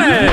Hey.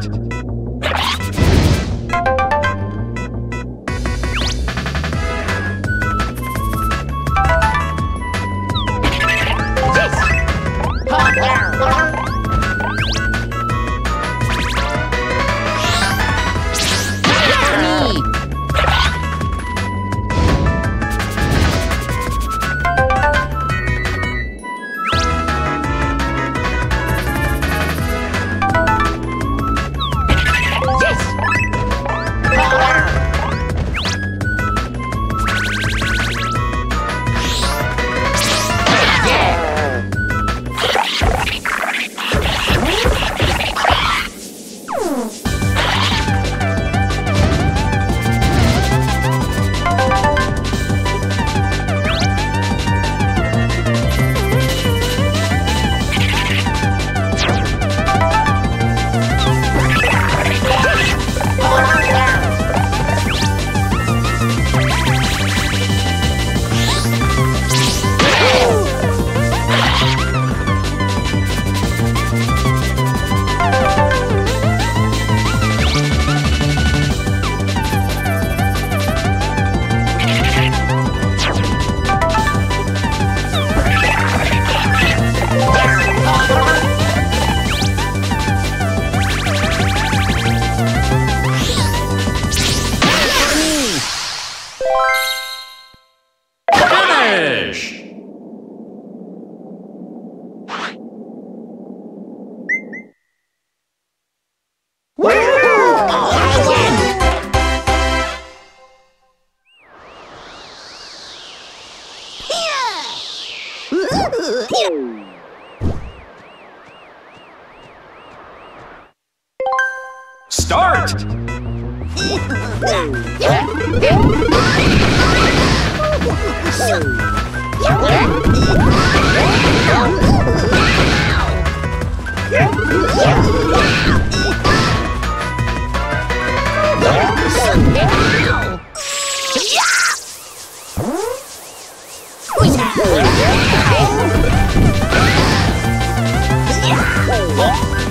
Thank you.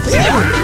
Yeah!